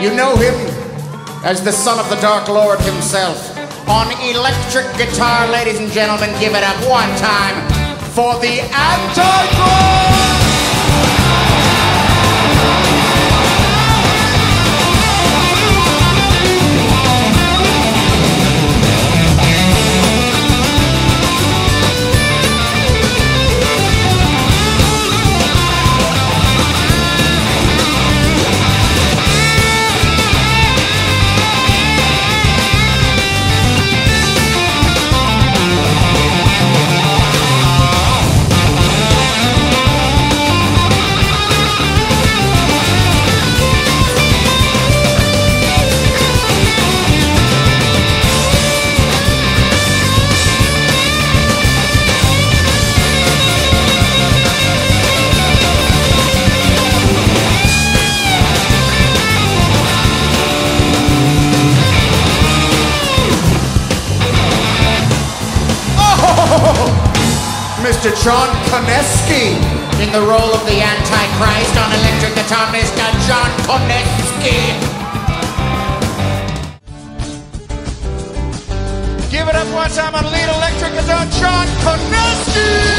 You know him as the son of the Dark Lord himself. On electric guitar, ladies and gentlemen, give it up one time for the Antichrist! John Konesky in the role of the Antichrist on electric guitar, Mr. John Konesky. Give it up one time on lead electric guitar, John Konesky.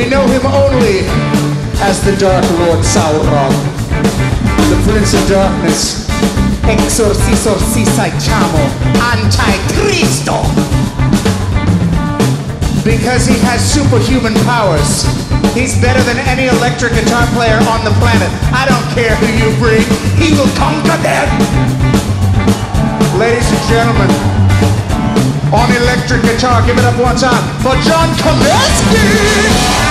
We know him only as the Dark Lord Sauron, the Prince of Darkness, Exorcisor Chamo, Anticristo. Because he has superhuman powers. He's better than any electric guitar player on the planet. I don't care who you bring, he will conquer them. Ladies and gentlemen, on electric guitar. Give it up one time for John Konesky.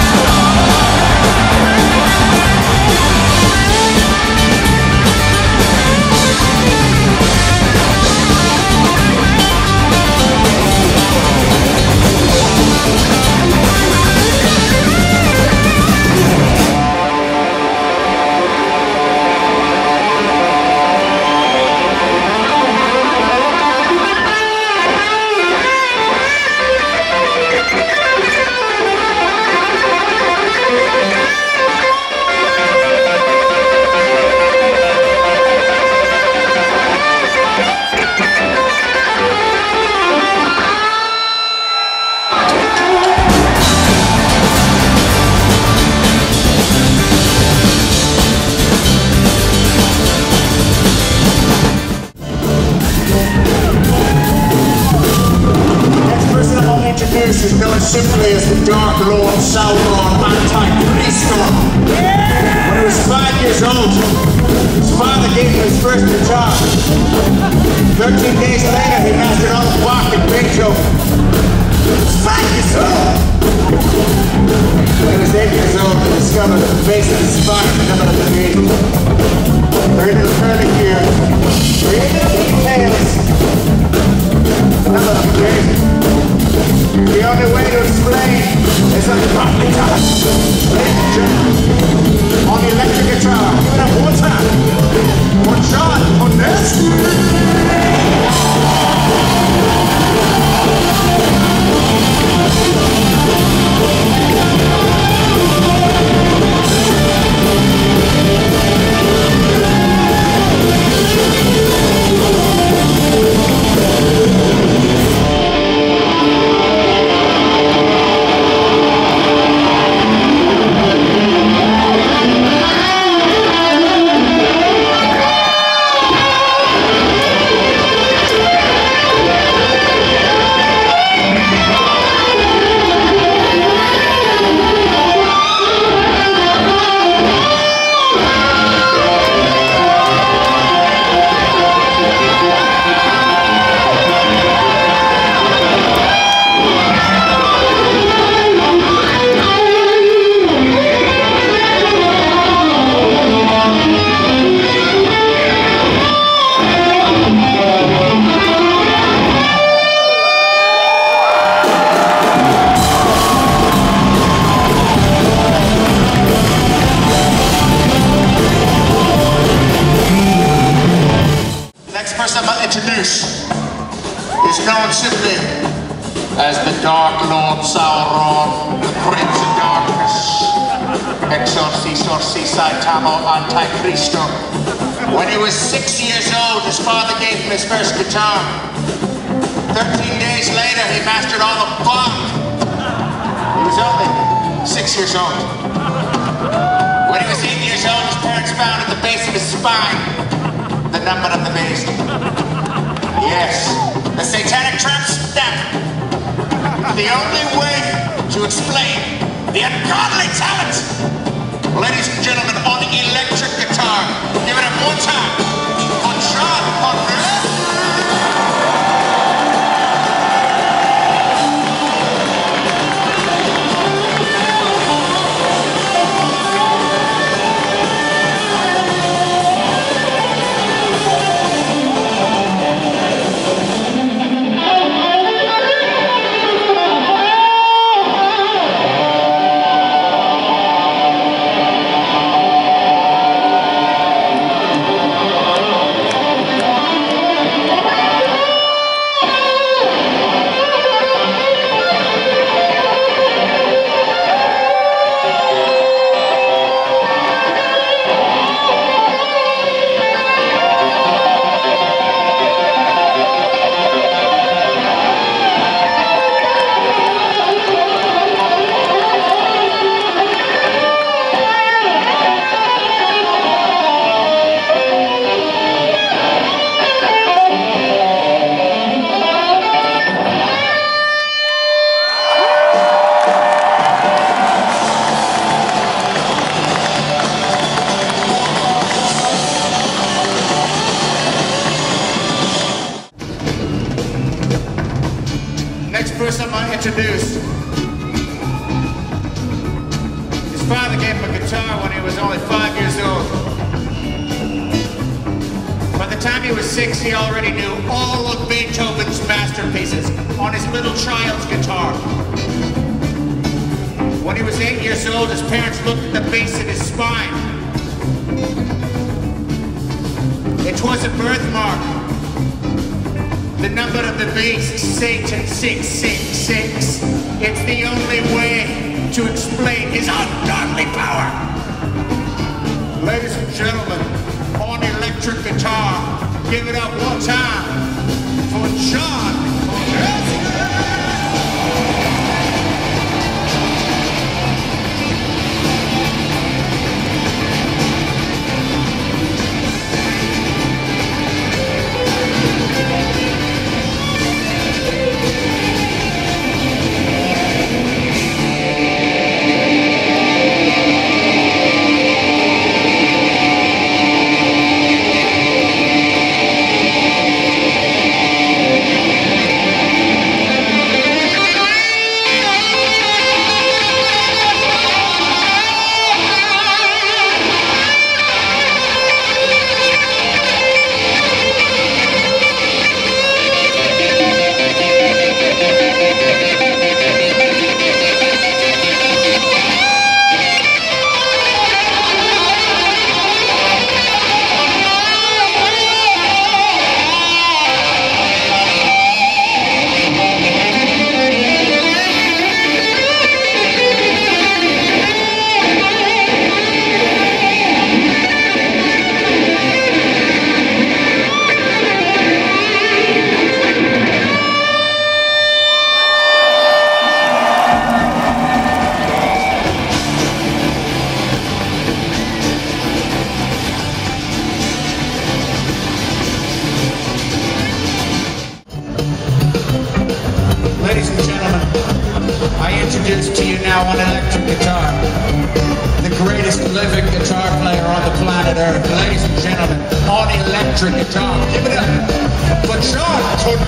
Discovered the of known simply as the Dark Lord Sauron, the Prince of Darkness, Exorcisor Saitamo Antichristo. When he was six years old, his father gave him his first guitar. Thirteen days later, he mastered all of Bach. He was only six years old. When he was eight years old, his parents found at the base of his spine the number of the beast. Yes, the satanic trap step. The only way to explain the ungodly talent. Ladies and gentlemen, on electric guitar, give it up one time was only five years old. By the time he was six, he already knew all of Beethoven's masterpieces on his little child's guitar. When he was eight years old, his parents looked at the base of his spine. It was a birthmark. The number of the beast, Satan 666. It's the only way to explain his ungodly power. Ladies and gentlemen, on electric guitar, give it up one time for John To you now on electric guitar, the greatest living guitar player on the planet Earth. Ladies and gentlemen, on electric guitar, give it up for John John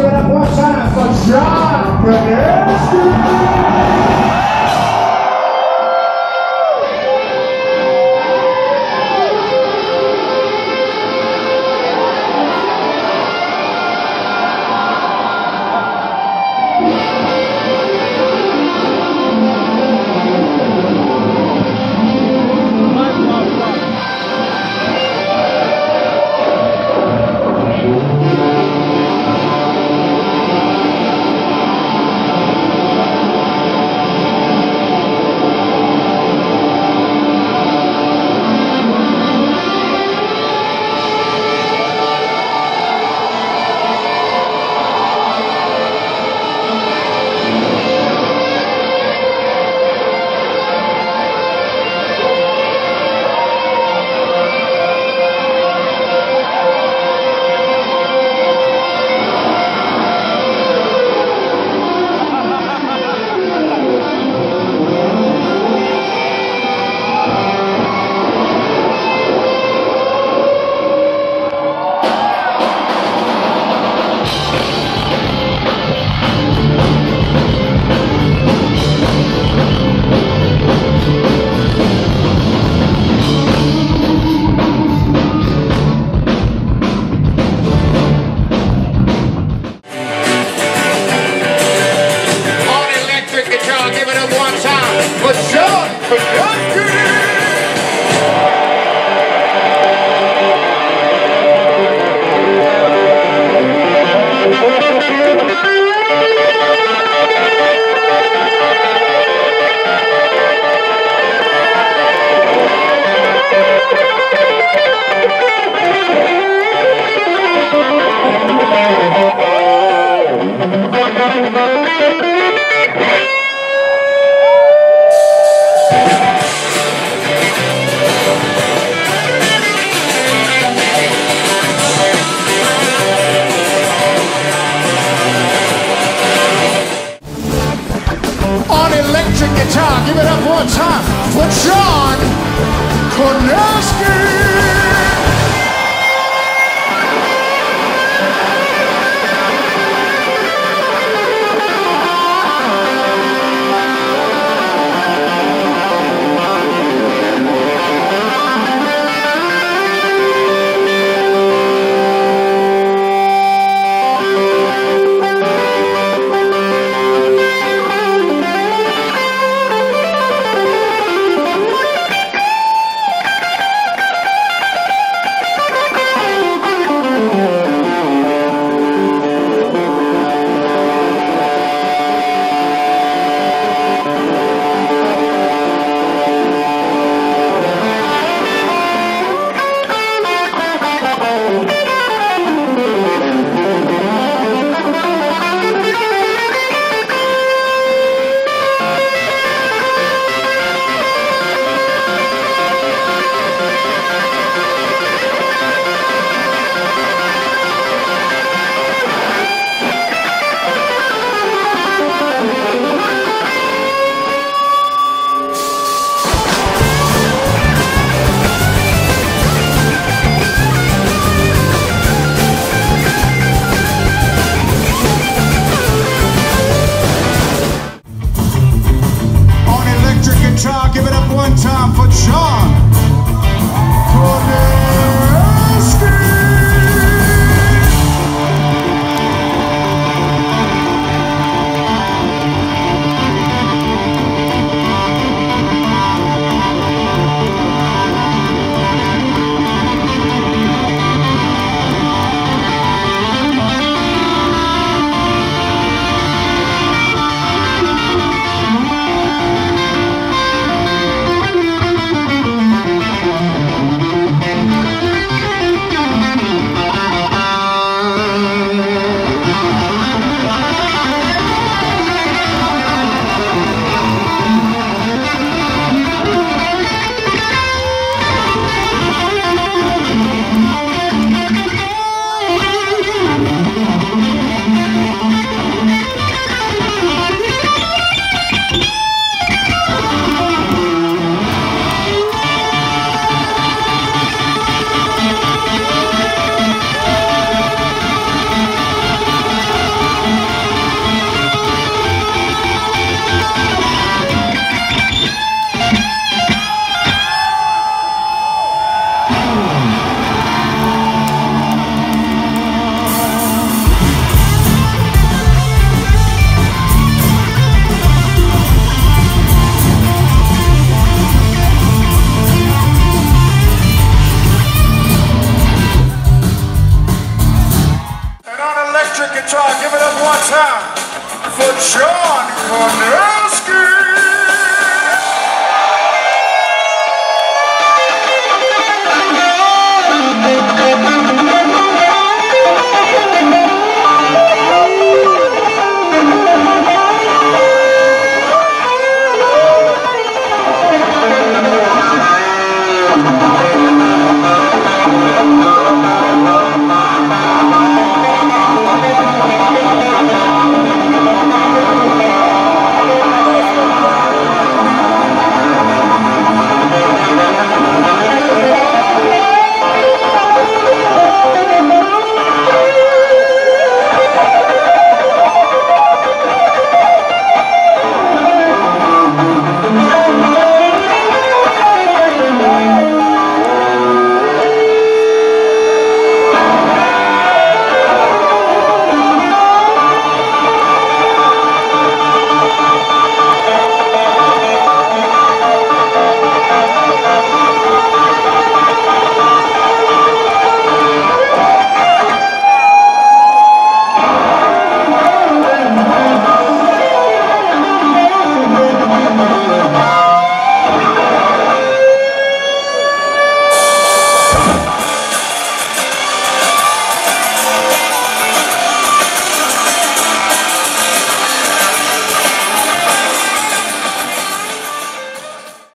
guitar, give it up one time for John Konowski.